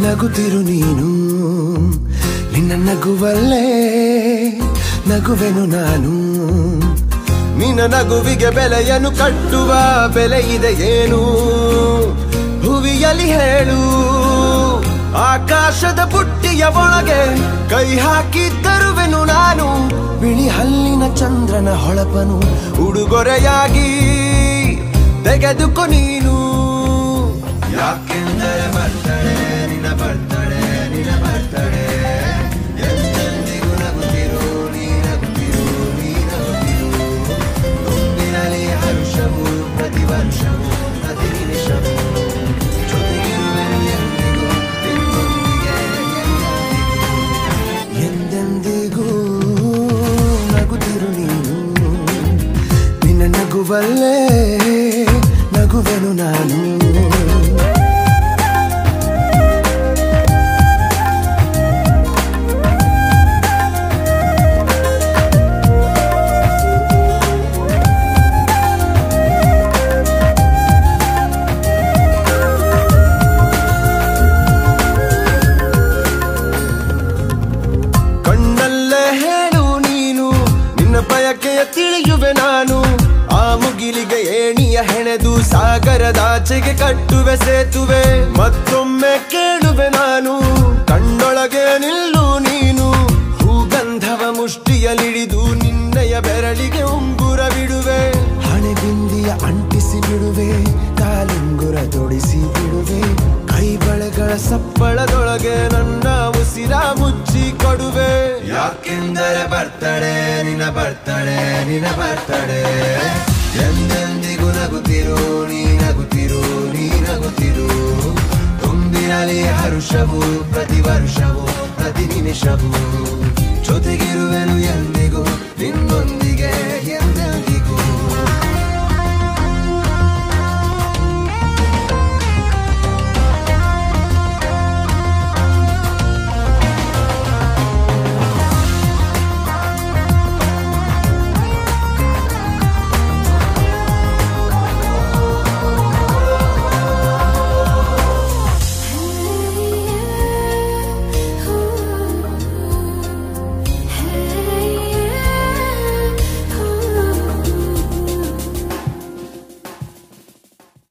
ನಗುತ್ತಿರು ನೀನು. ನಿನ್ನ ನಗುವಲ್ಲೇ ನಗುವೆನು ನಾನು. ನಿನ್ನ ನಗುವಿಗೆ ಬೆಲೆಯನ್ನು ಕಟ್ಟುವ ಬೆಲೆ ಇದೆ ಏನು? ಹುವಿಯಲ್ಲಿ ಹೇಳು, ಆಕಾಶದ ಬುಟ್ಟಿಯ ಒಳಗೆ ಕೈ ಹಾಕಿ ತರುವೆನು ನಾನು. ಬಿಳಿ ಹಲ್ಲಿನ ಚಂದ್ರನ ಹೊಳಪನು ಉಡುಗೊರೆಯಾಗಿ ತೆಗೆದುಕೊ ನೀನು. ಯಾಕೆಂದರೆ ಬರ್ತಡೆ ನಿನ್ನ ಬರ್ತಡೆ ನಿನ್ನ ಬಯಕೆಯ ತಿಳಿಯುವೆ ನಾನು. ಆ ಮುಗಿಲಿಗೆ ಏಣಿಯ ಹೆಣೆದು ಸಾಗರದಾಚೆಗೆ ಕಟ್ಟುವೆ ಸೇತುವೆ. ಮತ್ತೊಮ್ಮೆ ಕೇಳುವೆ ನಾನು, ಕಣ್ಣೊಳಗೆ ನಿಲ್ಲು ನೀನು. ಹೂಗಂಧವ ಮುಷ್ಟಿಯಲಿಡಿದು ನಿನ್ನಯ ಬೆರಳಿಗೆ ಉಂಗುರ ಬಿಡುವೆ ಹಣೆಬಿಂದಿಯ ಅಂಟಿಸಿ ಬಿಡುವೆ, ಕಾಲುಂಗುರ ತೊಡಿಸಿ ಬಿಡುವೆ. ಕೈ ಬಳೆಗಳ ಸಪ್ಪಳದೊಳಗೆ ನನ್ನ ಉಸಿರ ಮುಚ್ಚಿ ಕೊಡುವೆ ಯಾಕೆಂದರೆ ಬರ್ತಡೆ, ನಿನ್ನ ಬರ್ತಡೆ ನಿನ್ನ ಬರ್ತಡೆ. ಎಂದೆಂದಿಗೂ ನಗುತ್ತಿರು, ನೀ ನಗುತ್ತಿರು ನೀ ನಗುತ್ತಿರು. ತುಂಬಿರಲಿ ಹರುಷವು, ಪ್ರತಿ ವರ್ಷವೂ, ಪ್ರತಿ ನಿಮಿಷವೂ. ಜೊತೆಗಿರುವೆನು ಎಂದಿಗೂ ನಿನ್ನೊಂದಿಗೆ